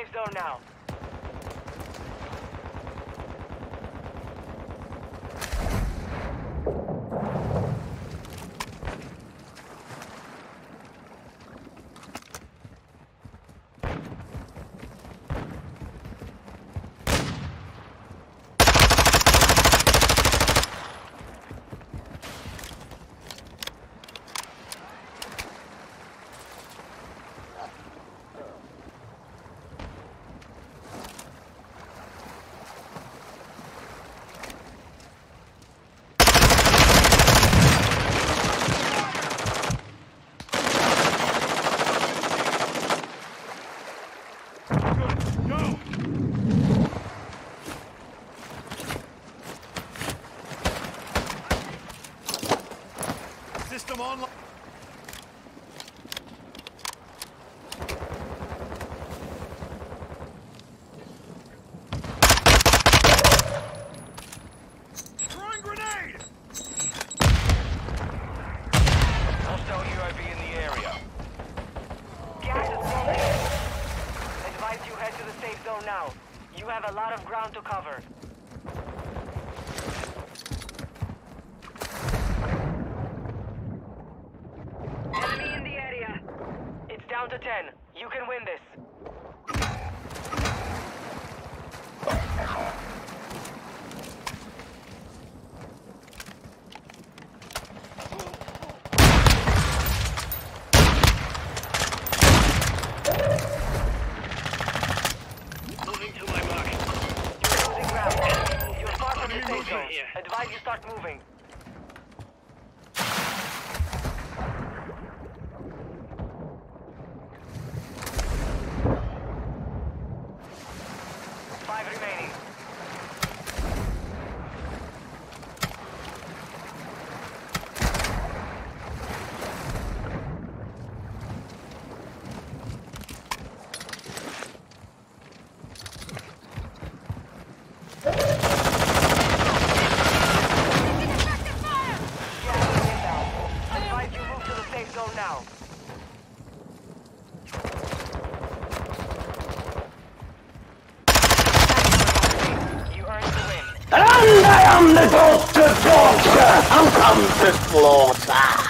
safe zone now. System online. Throwing grenade! Hostile UAV in the area. Gas is moving. Advise you head to the safe zone now. You have a lot of ground to cover. Enemy in the area. It's down to 10. You can win this. Moving to my mark. You're losing ground. You're far from the Enemy safe moving Advise you start moving. Five remaining. Gas is inbound. Advise you move to the safe zone now. You earned the win. And I am the of torture. I'm come to slaughter.